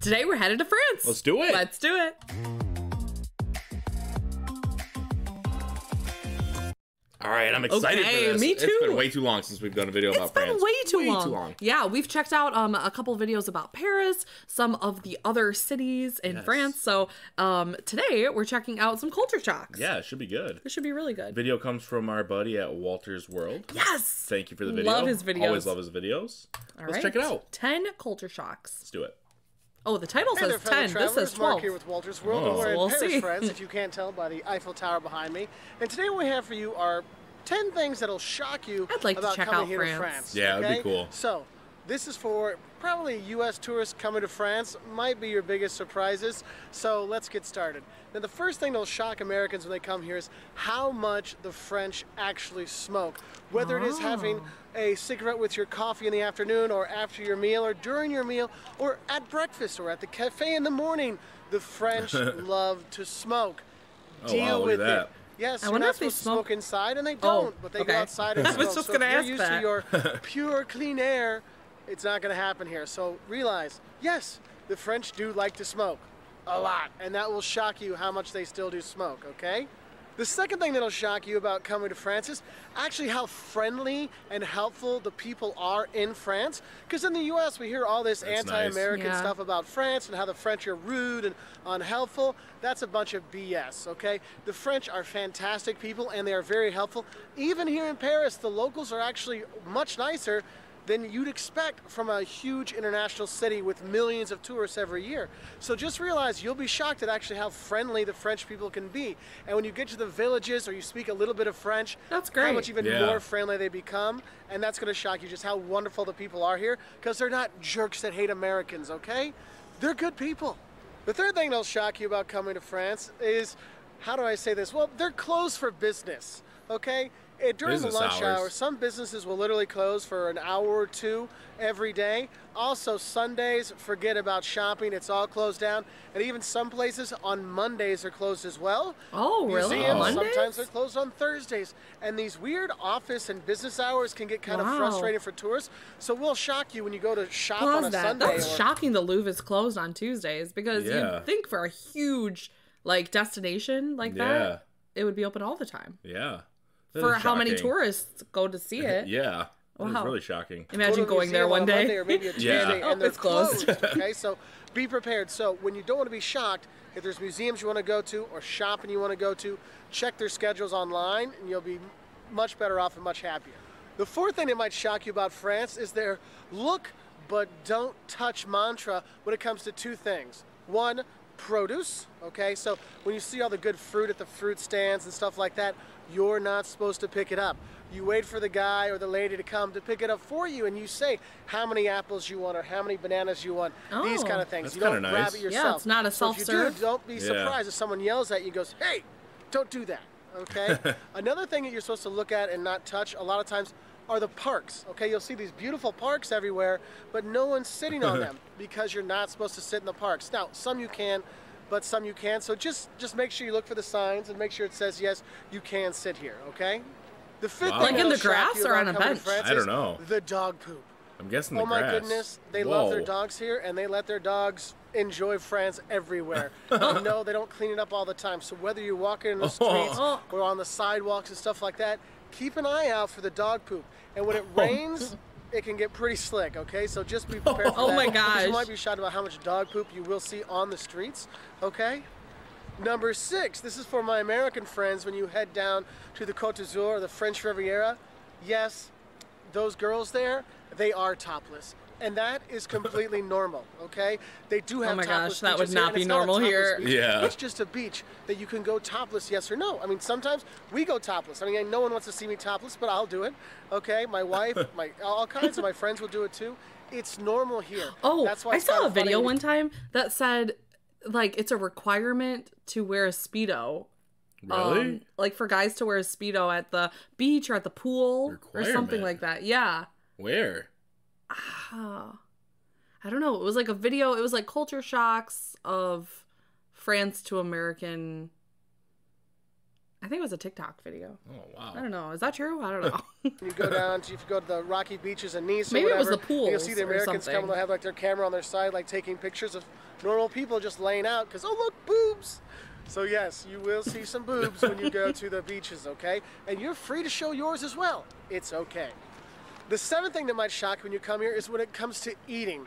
Today we're headed to France. Let's do it. Let's do it. All right, I'm excited Okay, for this. me It's too. been way too long since we've done a video It's about been France. way too long. Too long. Yeah, we've checked out um a couple videos about Paris, some of the other cities in Yes. France. So um today we're checking out some culture shocks. Yeah, it should be good. It should be really good. Video comes from our buddy at Wolters World. Yes. Thank you for the video. Love his videos. Always love his videos. All Let's right. check it out. 10 culture shocks. Let's do it. Oh, the title Hey says fellow 10. This travelers. says Mark 12. here with Wolters World, Oh. We're so we'll Paris, see. France, if you can't tell by the Eiffel Tower behind me. And today what we have for you are 10 things that'll shock you I'd like to about check coming out here France. to France. Yeah, that'd be cool. So, this is for probably U.S. tourists coming to France. Might be your biggest surprises. So let's get started. Now, the first thing that'll shock Americans when they come here is how much the French actually smoke. Whether it is ah. having a cigarette with your coffee in the afternoon, or after your meal, or during your meal, or at breakfast, or at the cafe in the morning, the French love to smoke. Oh, Deal wow, look with at that. it. Yes, I you're not if they supposed to smoke smoke- inside, and they Oh, don't, but they okay. go outside and I was just so gonna if you're ask used that. to your pure, clean air, it's not going to happen here. So realize, yes, the French do like to smoke a lot, and that will shock you how much they still do smoke, okay? The second thing that'll shock you about coming to France is actually how friendly and helpful the people are in France. Because in the US, we hear all this That's anti American Yeah. stuff about France and how the French are rude and unhelpful. That's a bunch of BS, okay? The French are fantastic people and they are very helpful. Even here in Paris, the locals are actually much nicer than you'd expect from a huge international city with millions of tourists every year. So just realize you'll be shocked at actually how friendly the French people can be. And when you get to the villages or you speak a little bit of French, That's great. how much even Yeah. more friendly they become. And that's going to shock you just how wonderful the people are here because they're not jerks that hate Americans, okay? They're good people. The third thing that'll shock you about coming to France is, how do I say this? Well, they're closed for business, okay? Eh, during Business the lunch hours. hour, some businesses will literally close for an hour or two every day. Also, Sundays, forget about shopping, it's all closed down. And even some places on Mondays are closed as well. Oh, really? Museums, Mondays? sometimes they're closed on Thursdays. And these weird office and business hours can get kind Wow. of frustrating for tourists. So we'll shock you when you go to shop on a that. Sunday. That's or- shocking the Louvre is closed on Tuesdays because Yeah. you'd think for a huge like destination like Yeah. that, it would be open all the time. Yeah. That For is how many tourists go to see it. Yeah. That is Wow. really shocking. Imagine to a going there one on day. Monday or maybe a Tuesday Yeah. Oh, and they're it's closed. closed. okay, so be prepared. So when you don't want to be shocked, if there's museums you want to go to or shopping you want to go to, check their schedules online, and you'll be much better off and much happier. The fourth thing that might shock you about France is their look but don't touch mantra when it comes to two things. One, produce. Okay, so when you see all the good fruit at the fruit stands and stuff like that, you're not supposed to pick it up. You wait for the guy or the lady to come to pick it up for you, and you say how many apples you want or how many bananas you want. These Oh. kind of things. That's you don't kinda grab nice. it Yeah, it's not a So if you do, don't be Yeah. surprised if someone yells at you and goes, "Hey, don't do that." Okay. Another thing that you're supposed to look at and not touch a lot of times are the parks. Okay, you'll see these beautiful parks everywhere, but no one's sitting on them because you're not supposed to sit in the parks. Now, some you can, but some you can't. So just just make sure you look for the signs and make sure it says yes, you can sit here. Okay. The fifth Wow. thing Like in the grass or on a coming to bench? France I don't know. The dog poop. I'm guessing the Oh my grass. goodness, they love their dogs here and they let their dogs enjoy France everywhere. no, they don't clean it up all the time. So whether you're walking in the oh. streets Oh. or on the sidewalks and stuff like that, keep an eye out for the dog poop. And when it oh. rains, it can get pretty slick, okay? So just be prepared for Oh that. my gosh. You might be shocked about how much dog poop you will see on the streets, okay? Number six, this is for my American friends when you head down to the Côte d'Azur, the French Riviera. Yes, those girls there, they are topless. And that is completely normal, okay? They do have Oh my topless gosh, that would not here, be it's not normal here. beach. Yeah. It's just a beach that you can go topless, yes or no. I mean, sometimes we go topless. I mean, no one wants to see me topless, but I'll do it, okay? My wife, my all kinds of my friends will do it too. It's normal here. Oh, That's why I saw a video funny one time that said like it's a requirement to wear a speedo. Really? Um, like for guys to wear a speedo at the beach or at the pool or something like that. Yeah. Where? Ah. I don't know. It was like a video. It was like culture shocks of France to American. I think it was a TikTok video. Oh wow. I don't know. Is that true? I don't know. You go down to if you go to the rocky beaches in Nice or Maybe it was whatever, the You'll see the Americans come they'll have like their camera on their side, like taking pictures of normal people just laying out because oh look boobs. So yes, you will see some boobs when you go to the beaches, okay? And you're free to show yours as well. It's okay. The seventh thing that might shock you when you come here is when it comes to eating.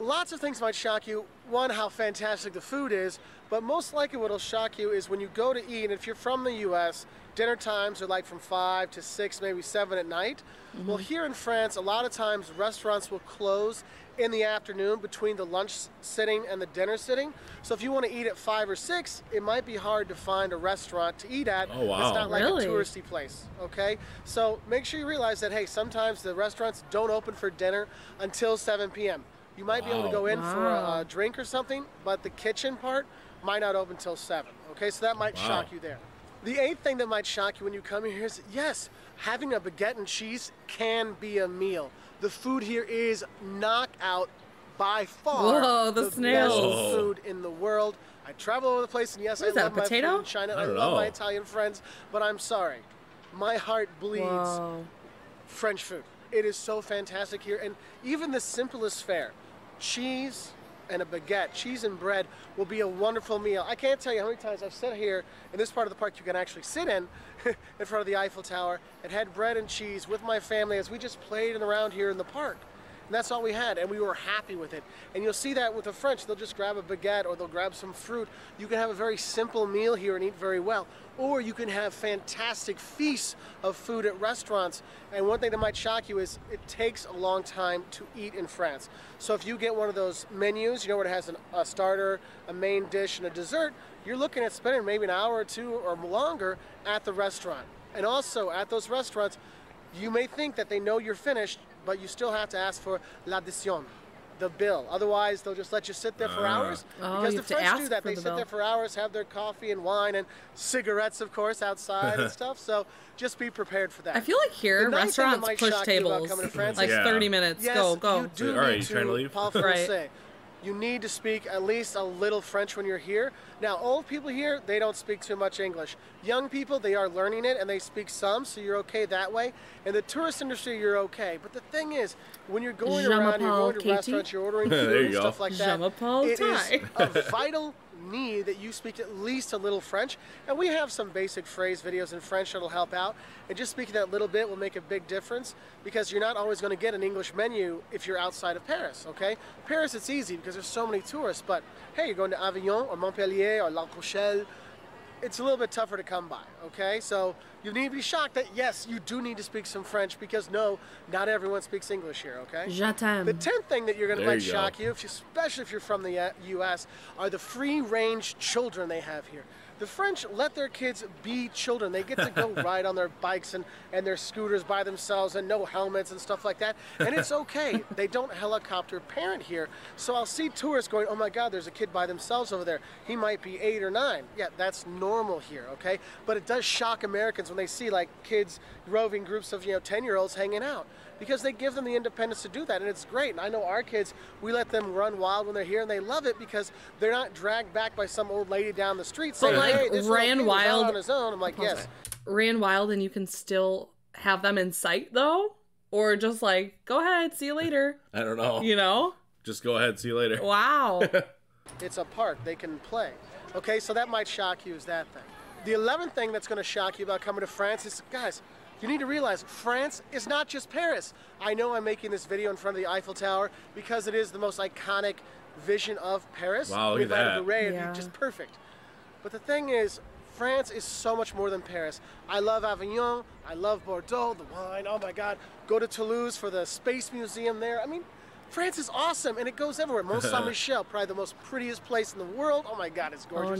Lots of things might shock you. One, how fantastic the food is, but most likely what'll shock you is when you go to eat, and if you're from the US, dinner times are like from 5 to 6, maybe 7 at night. Mm-hmm. Well, here in France, a lot of times restaurants will close in the afternoon between the lunch sitting and the dinner sitting. So if you want to eat at 5 or 6, it might be hard to find a restaurant to eat at Oh, wow. that's not like Really? a touristy place, okay? So make sure you realize that, hey, sometimes the restaurants don't open for dinner until 7 p.m. You might be able to oh, go in for a, a drink or something, but the kitchen part might not open till 7, okay? So that might Wow. shock you there. The eighth thing that might shock you when you come here is yes, having a baguette and cheese can be a meal. The food here is knockout by far Whoa, the snails. best Whoa. food in the world. I travel all over the place, and yes, What I is that, love my potato? food in China. I I, love my. Italian friends, but I'm sorry, my heart bleeds Whoa. French food. It is so fantastic here, and even the simplest fare, cheese and a baguette, cheese and bread will be a wonderful meal. I can't tell you how many times I've sat here in this part of the park you can actually sit in, in front of the Eiffel Tower, and had bread and cheese with my family as we just played around here in the park. And that's all we had, and we were happy with it. And you'll see that with the French. They'll just grab a baguette or they'll grab some fruit. You can have a very simple meal here and eat very well. Or you can have fantastic feasts of food at restaurants. And one thing that might shock you is it takes a long time to eat in France. So if you get one of those menus, you know, where it has an, a starter, a main dish, and a dessert, you're looking at spending maybe an hour or two or longer at the restaurant. And also at those restaurants, you may think that they know you're finished, but you still have to ask for l'addition, the bill. Otherwise, they'll just let you sit there for Ah. hours. Oh, because you the French do that. They the sit bill. there for hours, have their coffee and wine and cigarettes, of course, outside and stuff. So just be prepared for that. I feel like here The ninth thing that restaurants push shock you about tables to France like Yeah. 30 minutes. Yes, go, go. you do All right, need you to trying to leave? parle Right. français. You need to speak at least a little French when you're here. Now, old people here, they don't speak too much English. Young people, they are learning it and they speak some, so you're okay that way. In the tourist industry, you're okay. But the thing is, when you're going Je around, you're going to Katie. restaurants, you're ordering food you and go. stuff like Je that. It is a vital need that you speak at least a little French. And we have some basic phrase videos in French that'll help out. And just speaking that little bit will make a big difference because you're not always going to get an English menu if you're outside of Paris, okay? Paris, it's easy because there's so many tourists. But hey, you're going to Avignon or Montpellier or La Rochelle, it's a little bit tougher to come by, okay? So you need to be shocked that yes, you do need to speak some French because no, not everyone speaks English here, okay? Je. The tenth thing that you're going to There might you go. shock you, if you, especially if you're from the uh, U.S., are the free-range children they have here. The French let their kids be children. They get to go ride on their bikes and, and their scooters by themselves and no helmets and stuff like that. And it's okay. they don't helicopter parent here. So I'll see tourists going, oh my God, there's a kid by themselves over there. He might be eight or nine. Yeah, that's normal here, okay? But it does shock Americans when they see like kids, roving groups of, you know, 10-year-olds hanging out because they give them the independence to do that and it's great and i know our kids we let them run wild when they're here and they love it because they're not dragged back by some old lady down the street saying like, hey this ran kid was out wild- on his own i'm like yes Ran wild and you can still have them in sight though? Or just like, go ahead, see you later. I don't know. You know? Just go ahead. See you later. Wow. it's a park they can play okay so that might shock you is that thing the 11th thing that's going to shock you about coming to france is guys you need to realize France is not just Paris. I know I'm making this video in front of the Eiffel Tower because it is the most iconic vision of Paris. Wow, look at I had a that. beret, it'd Yeah. be just perfect. But the thing is, France is so much more than Paris. I love Avignon. I love Bordeaux, the wine. Oh my God. Go to Toulouse for the Space Museum there. I mean, France is awesome and it goes everywhere. Mont Saint Michel, probably the most prettiest place in the world. Oh my God, it's oh, gorgeous.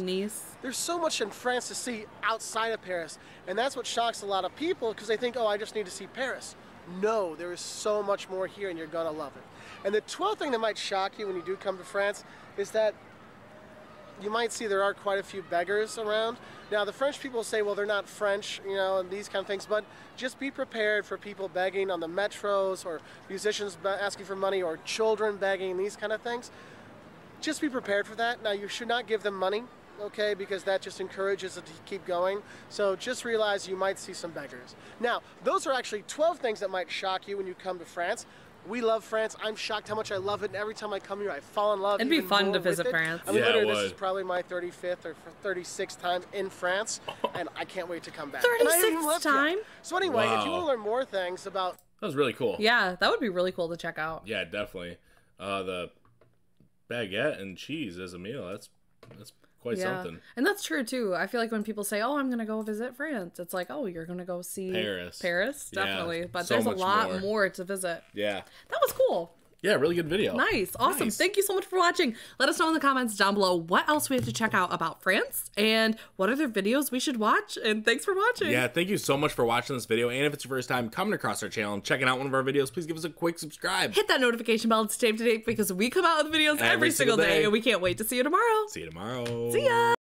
There's so much in France to see outside of Paris, and that's what shocks a lot of people because they think, oh, I just need to see Paris. No, there is so much more here, and you're gonna love it. And the 12th thing that might shock you when you do come to France is that you might see there are quite a few beggars around. Now, the French people say, well, they're not French, you know, and these kind of things, but just be prepared for people begging on the metros or musicians asking for money or children begging, these kind of things. Just be prepared for that. Now, you should not give them money. okay, because that just encourages it to keep going. So just realize you might see some beggars. Now, those are actually 12 things that might shock you when you come to France. We love France. I'm shocked how much I love it, and every time I come here, I fall in love. It'd be fun to visit. France. I mean, Yeah, it literally, this is probably my 35th or 36th time in France, and I can't wait to come back. And I 36th lived yet. So anyway, if you want to learn more things about That was really cool. Yeah, that would be really cool to check out. Yeah, definitely. Uh, the baguette and cheese as a meal. That's that's quite yeah. something. And that's true too. I feel like when people say, "Oh, I'm going to go visit France," it's like, "Oh, you're going to go see Paris. Paris, Yeah, definitely." but so there's a lot more. more. to visit. Yeah. That was cool. Yeah, really good video. Nice. Awesome. Nice. Thank you so much for watching. Let us know in the comments down below what else we have to check out about France and what other videos we should watch. And thanks for watching. Yeah, thank you so much for watching this video. And if it's your first time coming across our channel and checking out one of our videos, please give us a quick subscribe. Hit that notification bell to stay up to date because we come out with videos every, Every single day day. and we can't wait to see you tomorrow. See you tomorrow. See ya.